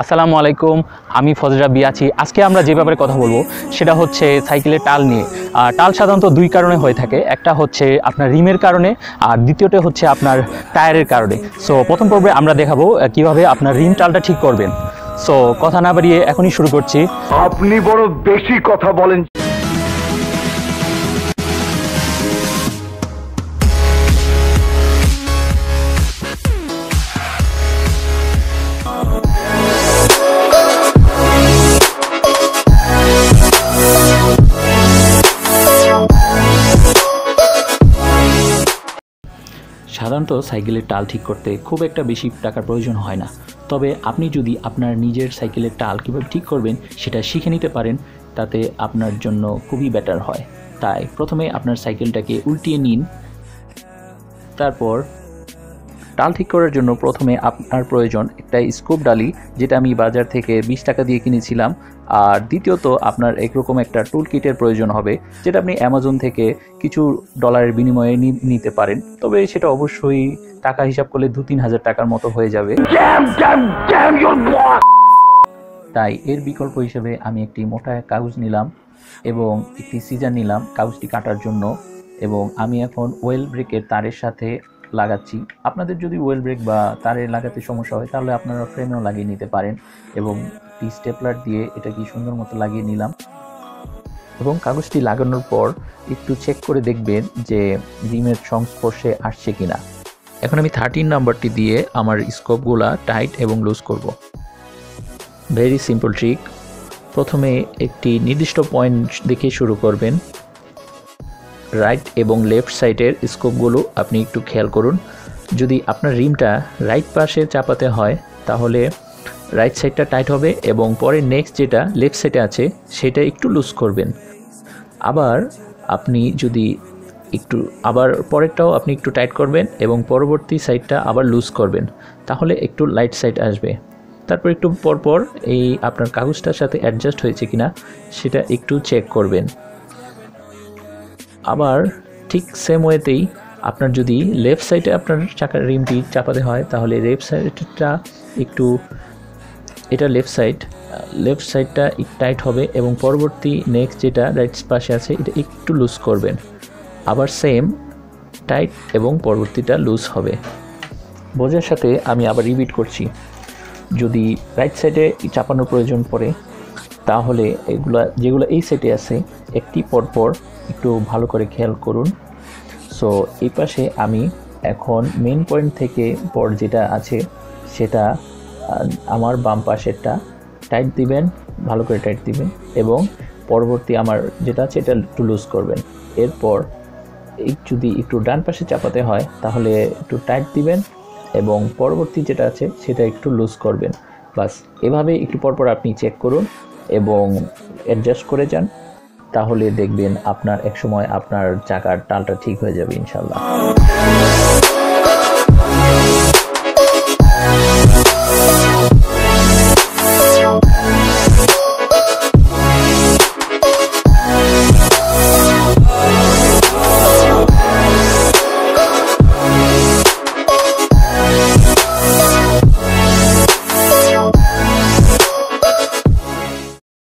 আসসালামু আলাইকুম, আমি ফজরা বিয়াছি আজকে আমরা যে ব্যাপারে কথা বলব, সেটা হচ্ছে সাইকেলের টাল নিয়ে। টাল সাধারণত দুই কারণে হয়ে থাকে। একটা হচ্ছে আপনার রিমের কারণে, আর দ্বিতীয়টা হচ্ছে আপনার টায়ারের কারণে। সো প্রথম পর্বে আমরা দেখাবো কীভাবে আপনার রিম টালটা ঠিক করবেন। সো কথা না বাড়িয়ে এখনই শুরু করছি। আপনি বড় বেশি কথা বলেন। সাধারণত সাইকেলের টাল ঠিক করতে খুব একটা বেশি টাকার প্রয়োজন হয় না। তবে আপনি যদি আপনার নিজের সাইকেলের টাল কীভাবে ঠিক করবেন, সেটা শিখে নিতে পারেন, তাতে আপনার জন্য খুবই বেটার হয়। তাই প্রথমে আপনার সাইকেলটাকে উল্টিয়ে নিন। তারপর টাল ঠিক করার জন্য প্রথমে আপনার প্রয়োজন একটা স্কোপ ডালি যেটা আমি বাজার থেকে বিশ টাকা দিয়ে কিনেছিলাম। আর দ্বিতীয়ত আপনার একরকম একটা টুল কিটের প্রয়োজন হবে যেটা আপনি অ্যামাজন থেকে কিছু ডলারের বিনিময়ে নিতে পারেন। তবে সেটা অবশ্যই টাকা হিসাব করলে দু তিন হাজার টাকার মতো হয়ে যাবে! তাই এর বিকল্প হিসেবে আমি একটি মোটা কাগজ নিলাম এবং একটি সিজার নিলাম কাগজটি কাটার জন্য। এবং আমি এখন ওয়েল ব্রেকের তারের সাথে লাগাচ্ছি। আপনাদের যদি ওয়েল ব্রেক বা তারে লাগাতে সমস্যা হয়, তাহলে আপনারা ফ্রেমেও লাগিয়ে নিতে পারেন এবং একটি স্টেপলার দিয়ে এটা কি সুন্দর মতো লাগিয়ে নিলাম। এবং কাগজটি লাগানোর পর একটু চেক করে দেখবেন যে রিমের সংস্পর্শে আসছে কিনা। এখন আমি থার্টিন নাম্বারটি দিয়ে আমার স্কোপগুলা টাইট এবং লুজ করব। ভেরি সিম্পল ট্রিক প্রথমে একটি নির্দিষ্ট পয়েন্ট দেখে শুরু করবেন। রাইট এবং লেফট সাইডের স্কোপগুলো আপনি একটু খেয়াল করুন। যদি আপনার রিমটা রাইট পাশে চাপাতে হয়, তাহলে রাইট সাইডটা টাইট হবে এবং পরে নেক্সট যেটা লেফট সাইডে আছে, সেটা একটু লুজ করবেন। আবার আপনি যদি একটু, আবার পরেরটাও আপনি একটু টাইট করবেন এবং পরবর্তী সাইডটা আবার লুজ করবেন, তাহলে একটু লাইট সাইড আসবে। তারপর একটু পরপর এই আপনার কাগজটার সাথে অ্যাডজাস্ট হয়েছে কিনা, সেটা একটু চেক করবেন। আবার ঠিক সেম ওয়েতেই আপনার যদি লেফট সাইডে আপনার চাকার রিমটি চাপাতে হয়, তাহলে লেফট সাইডটা একটু, এটা লেফট সাইড লেফট সাইডটা টাইট হবে এবং পরবর্তী নেক্সট যেটা রাইট পাশে আছে, এটা একটু লুজ করবেন। আবার সেম টাইট এবং পরবর্তীটা লুজ হবে। বোঝার সাথে আমি আবার রিপিট করছি। যদি রাইট সাইডে চাপানোর প্রয়োজন পড়ে তাহলে এগুলা, যেগুলো এই সেটে আছে, একটি পর পর একটু ভালো করে খেয়াল করুন। সো এই পাশে আমি এখন মেন পয়েন্ট থেকে পর যেটা আছে, সেটা আমার বাম পাশেরটা টাইট দিবেন, ভালো করে টাইট দিবেন এবং পরবর্তী আমার যেটা আছে, এটা একটু লুজ করবেন। এরপর যদি একটু ডান পাশে চাপাতে হয়, তাহলে একটু টাইট দিবেন এবং পরবর্তী যেটা আছে, সেটা একটু লুজ করবেন। বাস, এভাবে একটু পরপর আপনি চেক করুন। এবং অ্যাডজাস্ট করে যান, তাহলে দেখবেন আপনার একসময় আপনার চাকার টালটা ঠিক হয়ে যাবে ইনশাল্লাহ